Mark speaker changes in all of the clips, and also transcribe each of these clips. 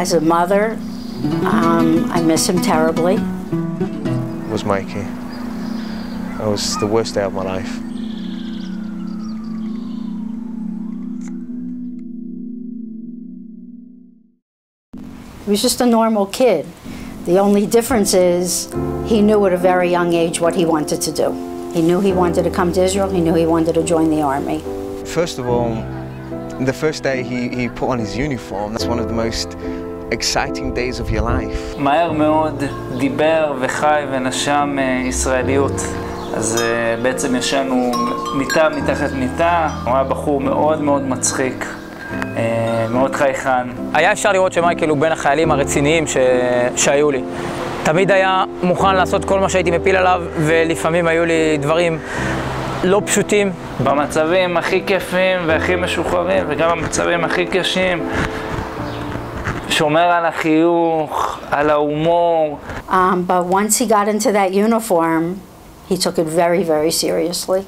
Speaker 1: As a mother, um, I miss him terribly.
Speaker 2: It was Mikey. It was the worst day of my life.
Speaker 1: He was just a normal kid. The only difference is he knew at a very young age what he wanted to do. He knew he wanted to come to Israel, he knew he wanted to join the army.
Speaker 2: First of all, the first day he, he put on his uniform, that's one of the most exciting days of your life.
Speaker 3: מהר מאוד דיבר וחי ונשם אה, ישראליות. אז אה, בעצם ישנו מיטה מתחת מיטה, הוא היה בחור מאוד מאוד מצחיק, אה, מאוד חייכן.
Speaker 4: היה אפשר לראות שמייקל הוא בין החיילים הרציניים ש... שהיו לי. תמיד היה מוכן לעשות כל מה שהייתי מפיל עליו, ולפעמים היו לי דברים לא פשוטים.
Speaker 3: במצבים הכי כיפים והכי משוחררים, וגם במצבים הכי קשים, שומר על החיוך, על ההומור.
Speaker 1: Um, but once he got into that uniform, he took it very, very seriously.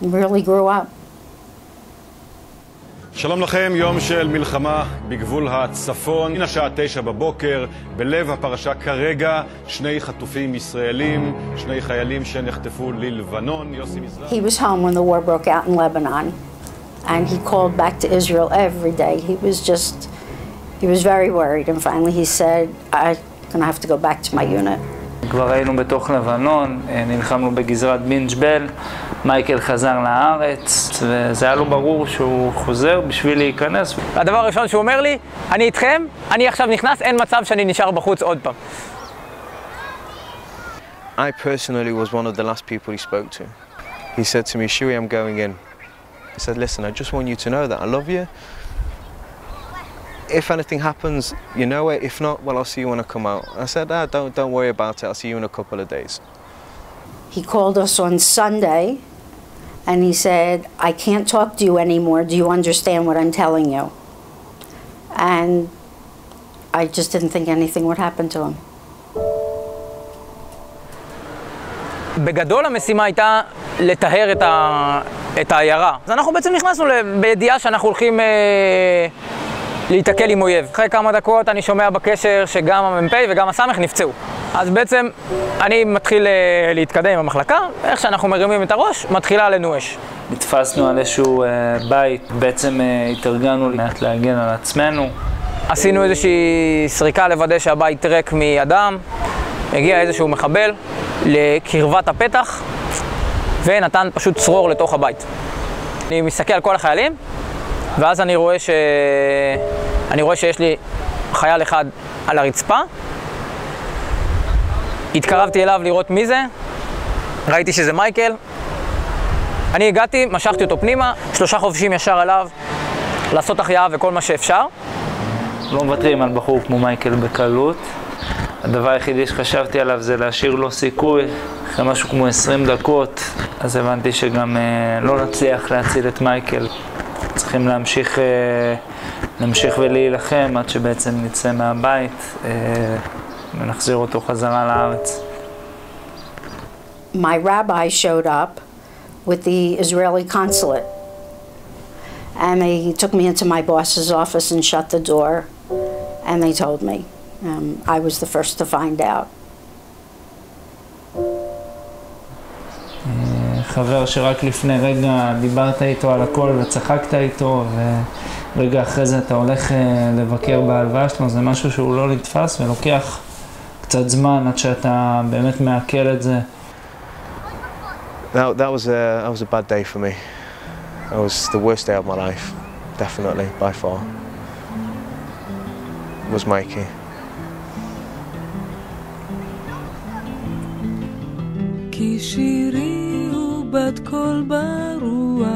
Speaker 1: He really grew up.
Speaker 5: שלום לכם, יום של מלחמה בגבול הצפון. מן השעה תשע בבוקר, בלב הפרשה כרגע, שני חטופים ישראלים, שני חיילים שנחטפו ללבנון. יוסי מזרח.
Speaker 1: He was home when the war broke out in Lebanon, and he called back to Israel every day. He was just, he was very worried, and finally he said, I'm gonna have to go back to my unit.
Speaker 3: כבר היינו בתוך לבנון, אה, נלחמנו בגזרת בינג'בל, מייקל חזר לארץ, וזה היה לו ברור שהוא חוזר בשביל להיכנס.
Speaker 4: הדבר הראשון שהוא אומר לי, אני איתכם, אני עכשיו נכנס, אין מצב שאני נשאר בחוץ עוד פעם.
Speaker 2: I personally was one of the last people he spoke to. He said to me, Shui, I'm going in. I said, listen, I just want you to know that I love you. If anything happens, you know it. If not, well, I'll see you when I come out. I said, ah, don't, don't worry about it. I'll see you in a couple of days.
Speaker 1: He called us on Sunday, and he said, I can't talk to you anymore. Do you understand what I'm telling you? And I just didn't think anything would happen to him.
Speaker 4: בגדול המשימה הייתה לטהר את, ה... את העיירה. אז אנחנו בעצם נכנסנו בידיעה שאנחנו הולכים אה, להיתקל עם אויב. אחרי כמה דקות אני שומע בקשר שגם המ"פ וגם הסמ"ך נפצעו. אז בעצם אני מתחיל אה, להתקדם עם המחלקה, איך שאנחנו מרימים את הראש, מתחילה עלינו אש.
Speaker 3: נתפסנו על איזשהו אה, בית, בעצם אה, התארגנו מעט להגן על עצמנו.
Speaker 4: עשינו איזושהי סריקה לוודא שהבית ריק מאדם, הגיע איזשהו מחבל לקרבת הפתח ונתן פשוט צרור לתוך הבית. אני מסתכל על כל החיילים ואז אני רואה, ש... אני רואה שיש לי חייל אחד על הרצפה. התקרבתי אליו לראות מי זה, ראיתי שזה מייקל. אני הגעתי, משכתי אותו פנימה, שלושה חובשים ישר עליו, לעשות החייאה וכל מה שאפשר.
Speaker 3: לא מוותרים על בחור כמו מייקל בקלות. הדבר היחידי שחשבתי עליו זה להשאיר לו סיכוי. אחרי משהו כמו 20 דקות, אז הבנתי שגם אה, לא נצליח להציל את מייקל. צריכים להמשיך, אה, להמשיך ולהילחם עד שבעצם נצא מהבית אה, ונחזיר אותו חזרה לארץ.
Speaker 1: My rabbi showed up with the Israeli consulate. And they took me into my boss's office and shut the door. And they told me. Um, I was the first to find out.
Speaker 3: חבר שרק לפני רגע דיברת איתו על הכל וצחקת איתו ורגע אחרי זה אתה הולך לבקר בהלוואה שלו, זה משהו שהוא לא נתפס ולוקח קצת זמן עד שאתה באמת מעכל את זה.
Speaker 2: That, that, was a, that was a bad day for me. It was the worst day of my life, definitely, by far. Was Mikey.
Speaker 6: כי שירי הוא בת קול ברוח,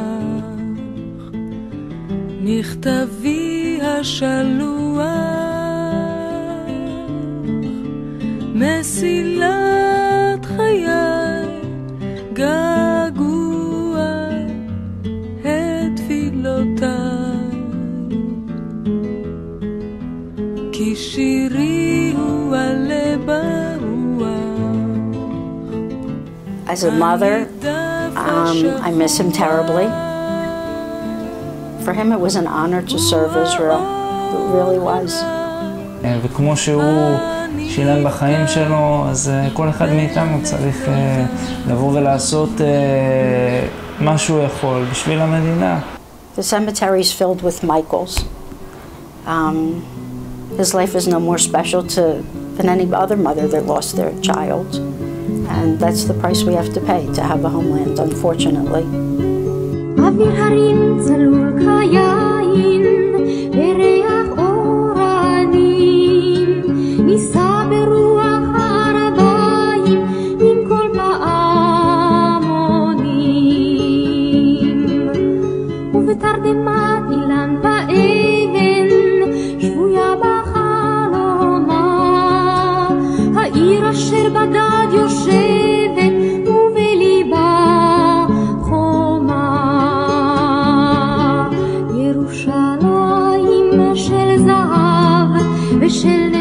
Speaker 6: מכתבי השלוח, מסילת חיי, געגוע את תפילותיי. כי שירי הוא עלה ברוח.
Speaker 1: As a mother, um, I miss him terribly. For him, it was an honor to serve Israel. It really was.
Speaker 3: אה, וכמו שהוא שילם בחיים שלו, אז אה, כל אחד מאיתנו צריך אה, לבוא ולעשות אה, מה שהוא יכול בשביל המדינה.
Speaker 1: The cemetery is filled with Michaels. Um, his life is no more special to, than any other mother that lost their child. And that's the price we have to pay to have a homeland, unfortunately.
Speaker 7: העיר אשר בדד יושבת, ובליבה חומה. ירושלים של זהב ושל